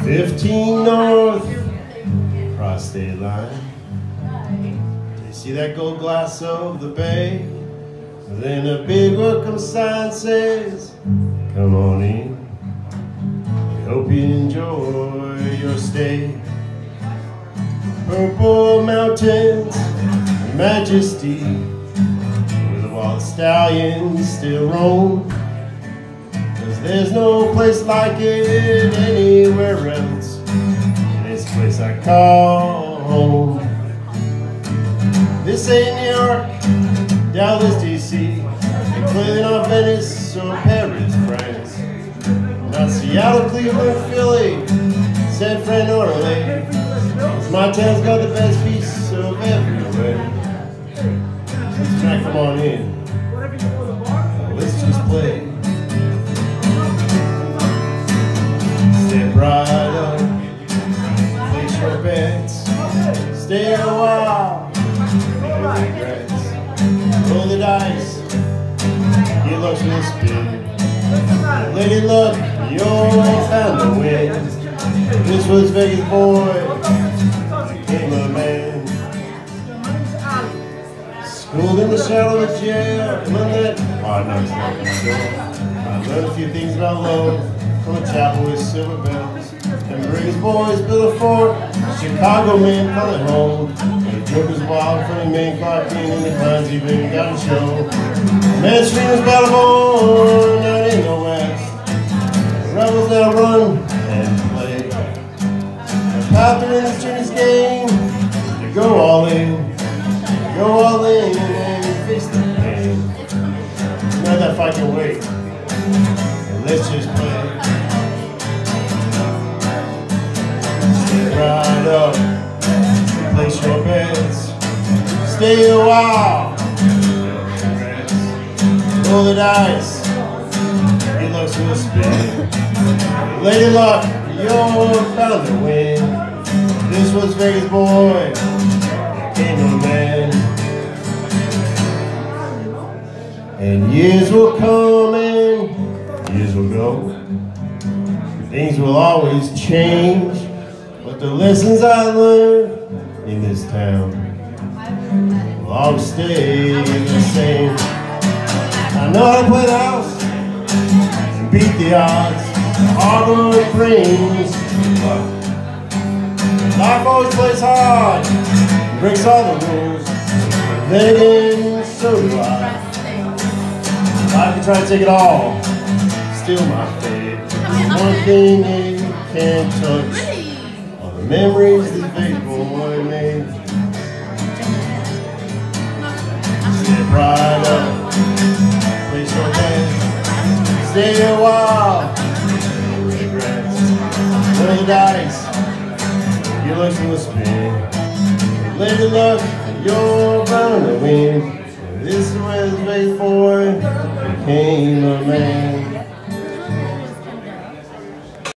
15 north, cross state line. You see that gold glass of the bay? Then a big welcome sign says, Come on in. We hope you enjoy your stay. Purple mountains, majesty, where the wild stallions still roam. Cause there's no place like it anywhere else. This place I call home. This ain't New York, Dallas, DC, and clearly not Venice or Paris, France. Not Seattle, Cleveland, Philly, San Fran, or LA. my town's got the best piece of everywhere. Come on in. Stay a while, no. Roll the dice, your luck's will spin. Lady luck, you're bound to win. This was Vegas boy, became a man. Schooled in the shadow of jail, never show. I learned a few things about love from a chapel with silver bells. And Brigham's boys built a fort, Chicago man, call it home. The joke was wild, funny man Clark King, and the clowns even got a show. Man Street was battle born out in the. The rebels now run and play. The Panther in the Chinese game, they go all in. Go all in and face the pain. Now that fight can wait. Let's just play. Stay a while. Roll the dice. Your luck's will spin. Lady luck, bound to win. This was Vegas boy. Ain't no man. And years will come and years will go. Things will always change. But the lessons I learned in this town always stay the same. I know how to play the house and beat the odds. Hard work brings. Life always plays hard, breaks all the rules. Then so do I. I can try to take it all, steal my. There's one thing you can't touch are the memories that big Right up, place your bet, stay a while, regrets. Roll the dice, your looks will spin. Lady luck, you're bound to win. This is was for became a man.